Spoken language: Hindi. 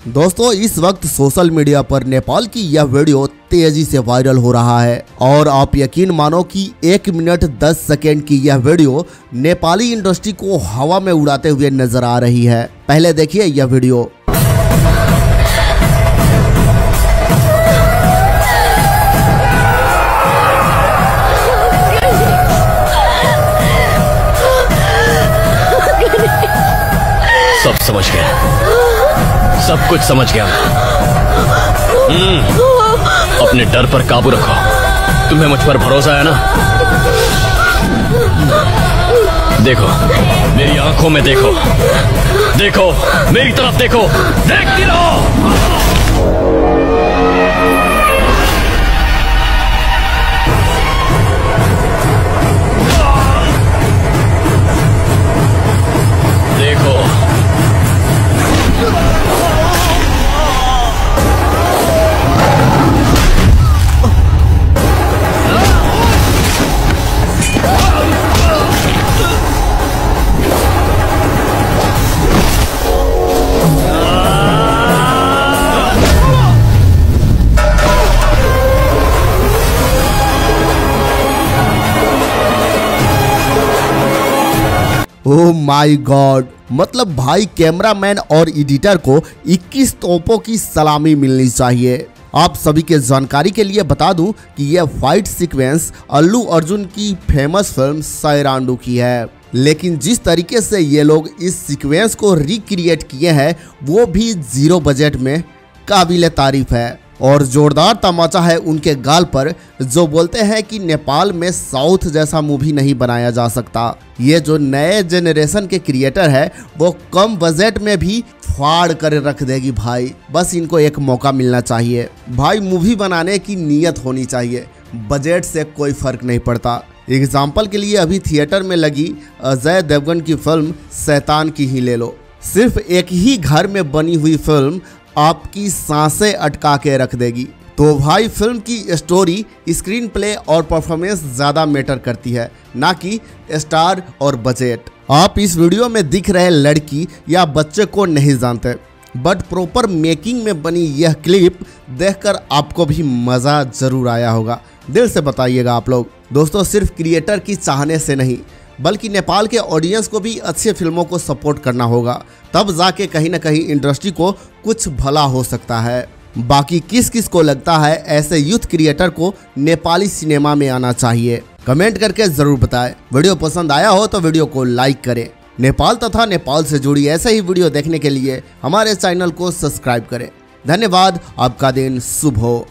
दोस्तों, इस वक्त सोशल मीडिया पर नेपाल की यह वीडियो तेज़ी से वायरल हो रहा है। और आप यकीन मानो कि एक मिनट दस सेकेंड की यह वीडियो नेपाली इंडस्ट्री को हवा में उड़ाते हुए नज़र आ रही है। पहले देखिए यह वीडियो। सब समझ गया। सब कुछ समझ गया। हम्म, अपने डर पर काबू रखो। तुम्हें मुझ पर भरोसा है ना? देखो मेरी आँखों में देखो। देखो मेरी तरफ़ देखो। देखती रहो। ओ माय गॉड मतलब भाई कैमरामैन और एडिटर को 21 तोपों की सलामी मिलनी चाहिए। आप सभी के जानकारी के लिए बता दूँ कि यह फाइट सीक्वेंस अल्लू अर्जुन की फ़ेमस फ़िल्म सैरांडू की है। लेकिन जिस तरीके से ये लोग इस सीक्वेंस को रिक्रिएट किए हैं, वो भी ज़ीरो बजट में काबिल तारीफ़ है। और जोरदार तमाचा है उनके गाल पर, जो बोलते हैं कि नेपाल में साउथ जैसा मूवी नहीं बनाया जा सकता। ये जो नए जेनरेशन के क्रिएटर है, वो कम बजट में भी फाड़ कर रख देगी भाई। बस इनको एक मौका मिलना चाहिए। भाई मूवी बनाने की नीयत होनी चाहिए। बजट से कोई फ़र्क नहीं पड़ता। एग्ज़ाम्पल के लिए अभी थिएटर में लगी अजय देवगन की फ़िल्म शैतान की ही ले लो। सिर्फ़ एक ही घर में बनी हुई फ़िल्म आपकी साँसें अटका के रख देगी। तो भाई फ़िल्म की स्टोरी, स्क्रीन प्ले और परफॉर्मेंस ज़्यादा मैटर करती है, ना कि स्टार और बजट आप इस वीडियो में दिख रहे लड़की या बच्चे को नहीं जानते बट प्रॉपर मेकिंग में बनी यह क्लिप देखकर आपको भी मज़ा ज़रूर आया होगा। दिल से बताइएगा आप लोग। दोस्तों, सिर्फ़ क्रिएटर की चाहने से नहीं, बल्कि नेपाल के ऑडियंस को भी अच्छे फ़िल्मों को सपोर्ट करना होगा। तब जाके कहीं ना कहीं इंडस्ट्री को कुछ भला हो सकता है। बाकी किस किस को लगता है ऐसे यूथ क्रिएटर को नेपाली सिनेमा में आना चाहिए? कमेंट करके ज़रूर बताएँ। वीडियो पसंद आया हो तो वीडियो को लाइक करें। नेपाल तथा नेपाल से जुड़ी ऐसे ही वीडियो देखने के लिए हमारे चैनल को सब्सक्राइब करें। धन्यवाद। आपका दिन शुभ हो।